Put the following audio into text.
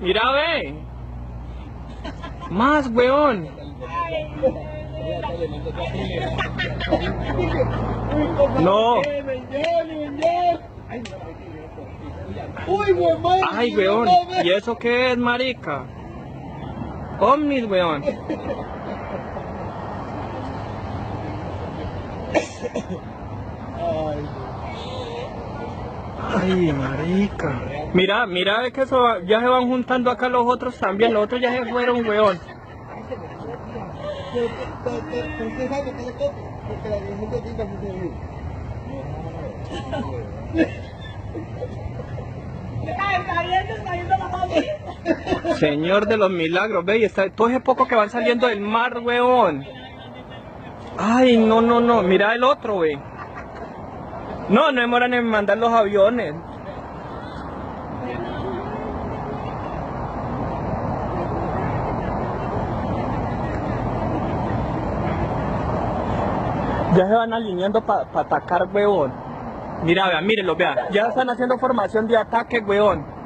Mira, ve. Más, weón. No. Uy, weón. Ay, weón. ¿Y eso qué es, marica? Omnis, weón. Ay, marica. Mira, mira ve que eso ya se van juntando acá los otros también. Los otros ya se fueron, weón. Señor de los milagros, ve, y está todo ese poco que van saliendo del mar, weón. Ay, no, no, no, mira el otro, wey. No, no demoran en mandar los aviones. Ya se van alineando para atacar, weón. Mira, vean, mírenlo, vean. Ya están haciendo formación de ataque, weón.